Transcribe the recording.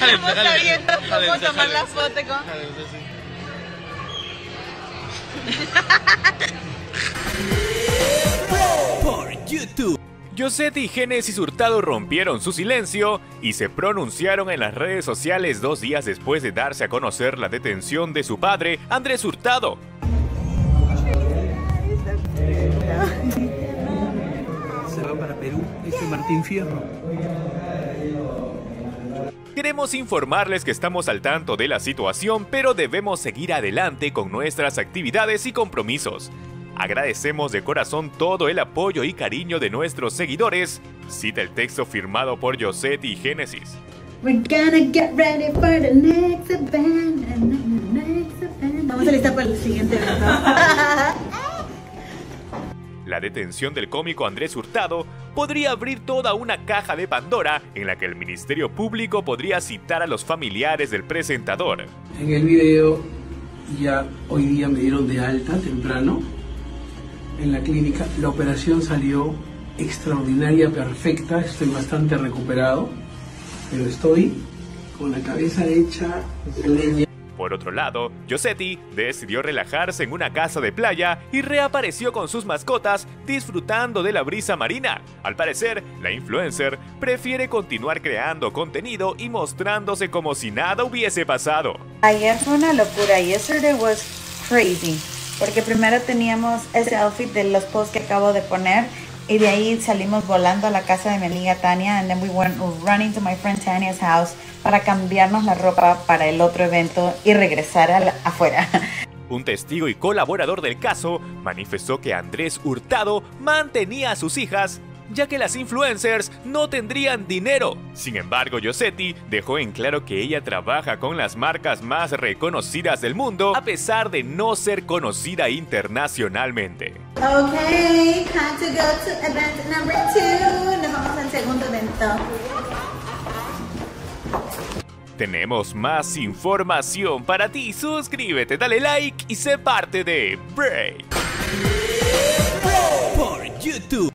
Estamos sabiendo cómo tomar la foto con... por YouTube. Yosetti y Génesis Hurtado rompieron su silencio y se pronunciaron en las redes sociales dos días después de darse a conocer la detención de su padre, Andrés Hurtado. Se va para Perú, este Martín Fierro. Queremos informarles que estamos al tanto de la situación, pero debemos seguir adelante con nuestras actividades y compromisos. Agradecemos de corazón todo el apoyo y cariño de nuestros seguidores. Cita el texto firmado por Josette y Génesis. We're gonna get ready for the next event. Next event. Vamos a listar para el siguiente evento. La detención del cómico Andrés Hurtado podría abrir toda una caja de Pandora en la que el Ministerio Público podría citar a los familiares del presentador. En el video ya hoy día me dieron de alta temprano en la clínica. La operación salió extraordinaria, perfecta. Estoy bastante recuperado, pero estoy con la cabeza hecha leña. Por otro lado, Yosetti decidió relajarse en una casa de playa y reapareció con sus mascotas disfrutando de la brisa marina. Al parecer, la influencer prefiere continuar creando contenido y mostrándose como si nada hubiese pasado. Ayer fue una locura. Yesterday was crazy. Porque primero teníamos ese outfit de los posts que acabo de poner. Y de ahí salimos volando a la casa de mi amiga Tania. And then we went running to my friend Tanya's house para cambiarnos la ropa para el otro evento y regresar afuera. Un testigo y colaborador del caso manifestó que Andrés Hurtado mantenía a sus hijas ya que las influencers no tendrían dinero. Sin embargo, Yosetti dejó en claro que ella trabaja con las marcas más reconocidas del mundo a pesar de no ser conocida internacionalmente. Okay, time to go to event number two. Nos vamos al segundo evento. Tenemos más información para ti. Suscríbete, dale like y sé parte de Break. por YouTube.